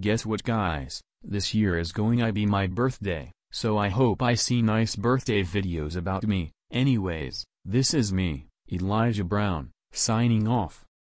Guess what guys, this year is going to be my birthday, so I hope I see nice birthday videos about me, anyways, this is me, Elijah Brown, signing off.